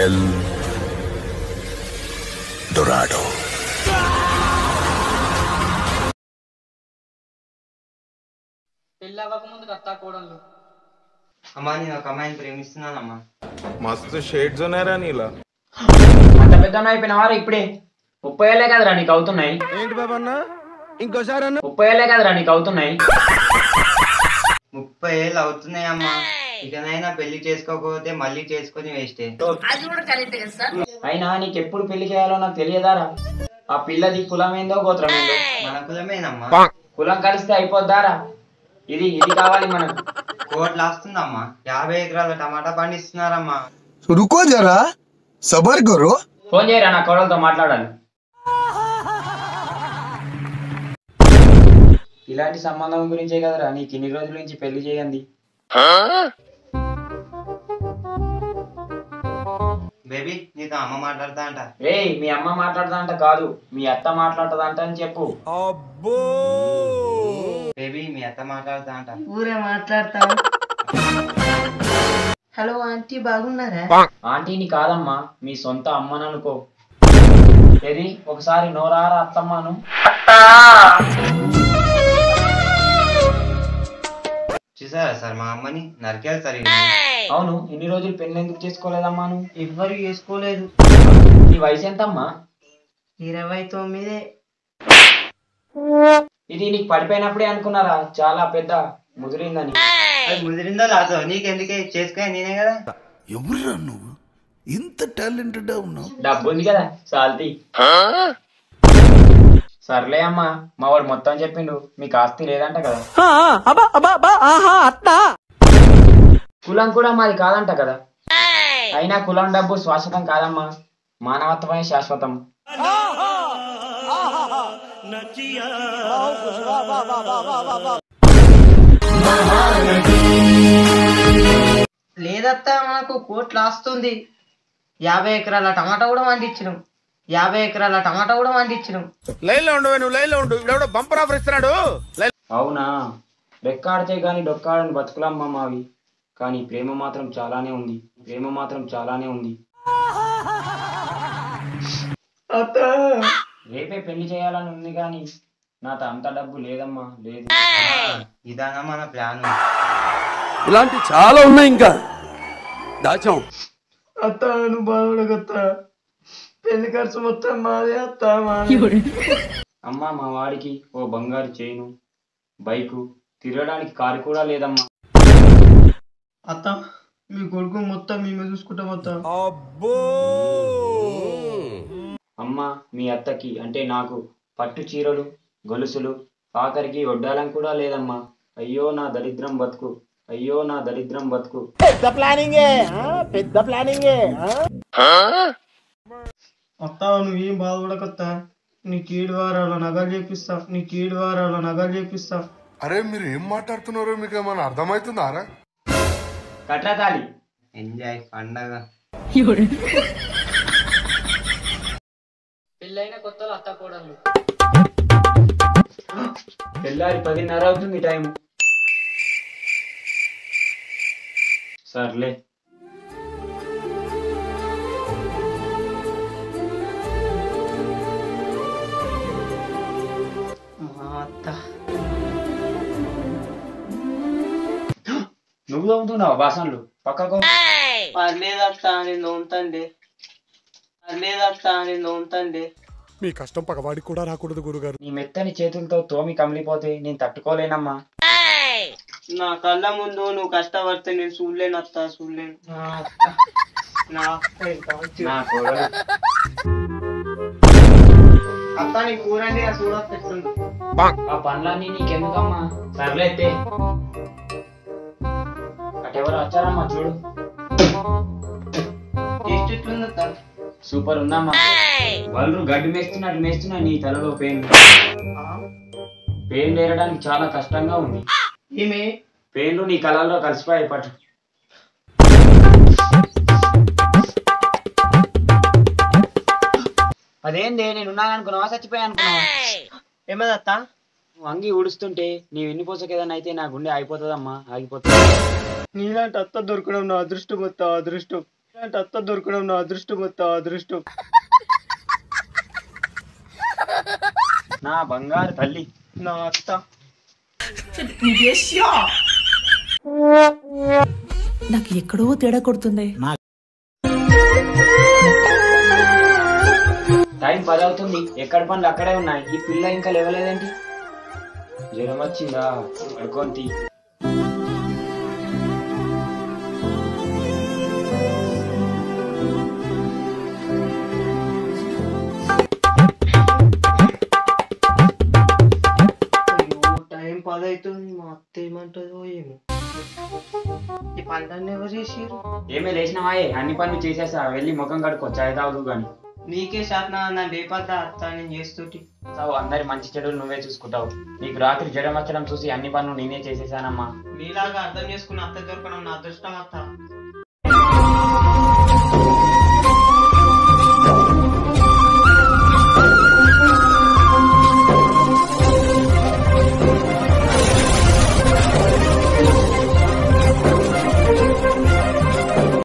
El Dorado. పెళ్ళి అవ్వకముందు అత్తా కోడళ్ళు. అమ్మా నేను ఒక అమ్మాయిని ప్రేమిస్తున్నానమ్మా. మస్తు షేడ్స్ ఉన్నాయరా నీలా. అంత పెద్ద అయిపోయినవారా ఇప్పుడే? ముప్పై ఏళ్ళే కదరా నీకు అవుతున్నాయి. ఏంటి బాబా అన్న? ఇంకోసారి అన్న? ముప్పై ఏళ్ళే కదరా నీకు అవుతున్నాయి. ముప్పై ఏళ్ళు అవుతున్నాయమ్మా. ఇకనైనా పెళ్లి చేసుకోకపోతే మళ్ళీ చేసుకొని వేస్టే అయినా నీకు ఎప్పుడు పెళ్లి చేయాలో నాకు తెలియదారా ఆ పిల్లది కులం ఏందో గోత్రం ఏందో మన కులమేనమ్మా కులం కలిస్తే అయిపోద్దారా ఇది ఇది కావాలి మనకు కోట్లు వస్తుందమ్మా యాభై ఎకరాల టమాటా పండిస్తున్నారమ్మా रुको जरा सबर करो ఫోన్ చేయరా నా కోడలతో మాట్లాడాలి ఇలాంటి సంబంధం గురించే కదరా నీకు ఇన్ని రోజుల నుంచి పెళ్లి చేయండి బేబీ నీతో అమ్మ మాట్లాడతా అంట. రే మీ అమ్మ మాట్లాడదంట కాదు మీ అత్త మాట్లాడదంట అని చెప్పు. బేబీ మీ అత్త మాట్లాడతా అంట. ఊరే మాట్లాడతా హలో ఆంటీ బాగున్నారా? ఆంటీని కాదమ్మా మీ సొంత అమ్మని అనుకో ఏది? ఒకసారి నోరారా అత్తమ్మను. సార్ మా అమ్మని నరికేలు సార్ అవును ఇన్ని రోజులు పెళ్ళి ఎందుకు చేసుకోలేదమ్మా నువ్వు? ఎవ్వరు చేసుకోలేదు. నీ వయసు ఎంతమ్మా? ఇరవై తొమ్మిదే. ఇది నీకు పడిపోయినప్పుడే అనుకున్నారా? చాలా పెద్ద ముదిరిందని. అది ముదిరిందో లాతో నీకెందుకే? చేసుకొని నేనే కదా. ఎవర్రా నువ్వు? ఇంత టాలెంటెడ్ ఉన్నావు. డబ్బు ఉంది కదా సాల్తీ. సర్లే అమ్మా మా వాడు మొత్తం చెప్పిండు మీకు ఆస్తి లేదంట కదా. కులం కూడా మాది కాదంట కదా. అయినా కులం డబ్బు శాశ్వతం కాదమ్మా మానవత్వమే శాశ్వతం. లేదత్తా మనకు కోట్లు వస్తుంది యాభై ఎకరాల టమాటా కూడా పండించినాం. యాభై ఎకరాల టమాటా కూడా పండించినాం. లైన్లో ఉండవు నువ్వు లైన్లో ఉండు. ఇప్పుడు బంపర్ ఆఫర్ ఇస్తున్నాడు. అవునా? రెక్కాడితే గాని డొక్కాడని బతుకులమ్మ మావి. కానీ ప్రేమ మాత్రం చాలానే ఉంది. ప్రేమ మాత్రం చాలానే ఉంది. రేపే పెళ్ళి చేయాలని ఉంది కానీ నాతో అంత డబ్బు లేదమ్మా లేదు. ఇదానా మన ప్లాన్. ఇలాంటి చాలా ఉన్నాయి ఇంకా. దాచాం. అత్త నువ్వు బాధపడకత్తా పెళ్ళి ఖర్చు మొత్తం మాదే అత్త అమ్మా మా వాడికి ఓ బంగారు చైను బైకు తిరగడానికి కారు కూడా లేదమ్మా. అత్త మీ కొడుకు మొత్తం మేమే చూసుకుంటాం అత్త. అమ్మ మీ అత్తకి అంటే నాకు పట్టు చీరలు గొలుసులు ఆఖరికి వడ్డాలం కూడా లేదమ్మా. అయ్యో నా దరిద్రం బతుకు. అయ్యో నా దరిద్రం బతుకు. అత్త నువ్వేం బాధపడకత్తా? నీకు ఏడు వారాల నగలు చేపిస్తా. నీకు ఏడు వారాల నగలు చేపిస్తా. అరే మీరు ఏం మాట్లాడుతున్నారో మీకు ఏమైనా అర్థమవుతుందారా కట్రా తాలి ఎంజాయ్ పండగ. పెళ్ళైన కొత్తలో అత్త కోడళ్ళు. తెల్లారి పదిన్నర అవుతుంది టైం సర్లే. నువ్వు తోముతున్నావు బాసన్లు పక్కకు నేను తోముతాండే నేను తోముతాండే మీ కష్టం పగవాడికి కూడా రాకూడదు గురుగారు. నీ మెత్తని చేతులతో తోమి కమిలిపోతే నేను తట్టుకోలేనమ్మా. నా కళ్ళ ముందు నువ్వు కష్టపడితే నేను చూడలేను. అత్త చూడలేను నా అత్త నా కూరండి ఆ చూడొస్తుంది ఆ పనులన్నీ నీకెందుకమ్మా? సర్లేతే అటెవరు వచ్చారమ్మా చూడు. టేస్ట్ ఎట్లుంది అత్త సూపర్ ఉందమ్మా వాళ్ళు గడ్డి మేస్తున్నట్టు మేస్తున్నా నీ తలలో పెయిన్. పెయిన్ లేరడానికి చాలా కష్టంగా ఉంది. ఏమి? పెయిన్లు నీ కళల్లో కలిసిపోయాయి పట్టు. అదేంది నేను ఉన్నాను అనుకున్నావా చచ్చిపోయా అనుకున్నావా ఏమది అత్త? నువ్వు అంగి ఊడుస్తుంటే నీ ఏదైనా అయితే నా గుండె అయిపోతుందమ్మా ఆగిపోతుంది. నీలాంటి అత్త దొరకడం నా అదృష్టం అత్త అదృష్టం. ఇలాంటి అత్త దొరకడం నా అదృష్టం అత్త అదృష్టం. నా బంగారు తల్లి. నా అత్త. నాకు ఎక్కడో తేడా కొడుతుంది. టైం పది అవుతుంది ఎక్కడ పనులు అక్కడే ఉన్నాయి. ఈ పిల్ల ఇంకా లేవలేదేంటి? జ్వరం వచ్చిందా పది అవుతుంది మా అత్త ఏమంటుందో ఏమో. ఈ పనులన్నీ ఎవరు చేసారు ఏమీ లేచినవాయే అన్ని పనులు చేసేసా వెళ్ళి ముఖం కడుక్కో చాయ్ తాగు గాని. నీకే శాతం నన్ను రేపద్దా అత్త నేను చేస్తుంటే. చావు అందరి మంచి చెడులు నువ్వే చూసుకుంటావు. నీకు రాత్రి జ్వరం వచ్చడం చూసి అన్ని పనులు నేనే చేసేసానమ్మా. నీలాగా అర్థం చేసుకున్న అత్త దొరకడం నా అదృష్టం అత్త